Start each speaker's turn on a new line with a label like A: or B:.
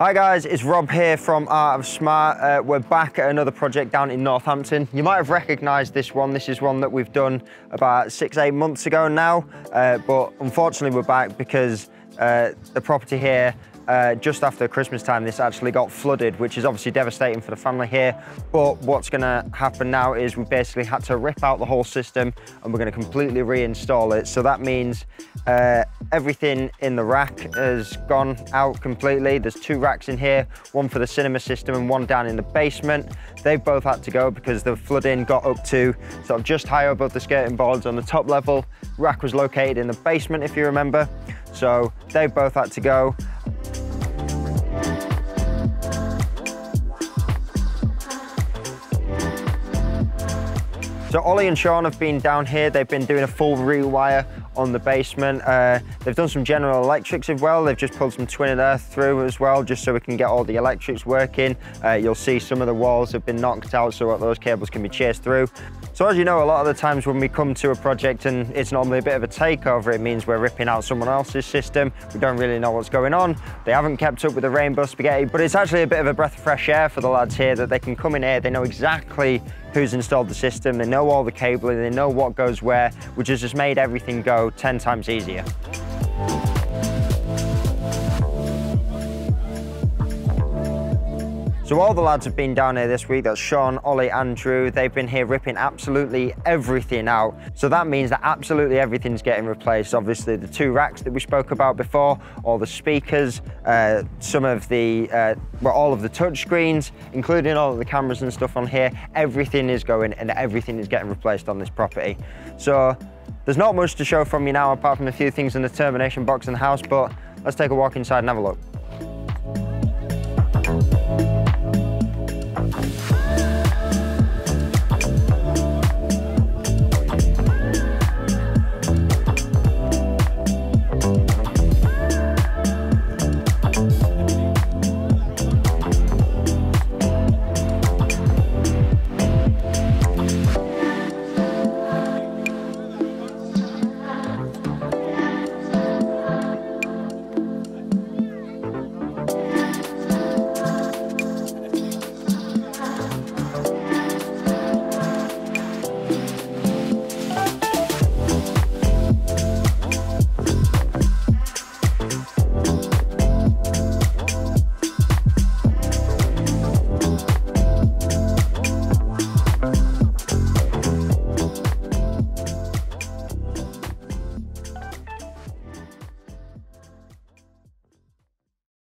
A: Hi guys, it's Rob here from Art of Smart. Uh, we're back at another project down in Northampton. You might have recognised this one. This is one that we've done about six, eight months ago now. Uh, but unfortunately we're back because uh, the property here uh, just after Christmas time, this actually got flooded, which is obviously devastating for the family here. But what's gonna happen now is we basically had to rip out the whole system and we're gonna completely reinstall it. So that means uh, everything in the rack has gone out completely. There's two racks in here, one for the cinema system and one down in the basement. They've both had to go because the flooding got up to sort of just high above the skirting boards on the top level. Rack was located in the basement, if you remember. So they've both had to go. So Oli and Shaun have been down here. They've been doing a full rewire on the basement. Uh, they've done some general electrics as well. They've just pulled some twin and earth through as well, just so we can get all the electrics working. Uh, you'll see some of the walls have been knocked out so that those cables can be chased through. So as you know, a lot of the times when we come to a project and it's normally a bit of a takeover, it means we're ripping out someone else's system. We don't really know what's going on. They haven't kept up with the rainbow spaghetti, but it's actually a bit of a breath of fresh air for the lads here that they can come in here, they know exactly who's installed the system, they know all the cabling, they know what goes where, which has just made everything go 10 times easier. So all the lads have been down here this week. That's Shaun, Oli, Andrew. They've been here ripping absolutely everything out. So that means that absolutely everything's getting replaced. Obviously the two racks that we spoke about before, all the speakers, uh, some of the, uh, well, all of the touch screens, including all of the cameras and stuff on here. Everything is going and everything is getting replaced on this property. So there's not much to show from you now apart from a few things in the termination box in the house, but let's take a walk inside and have a look.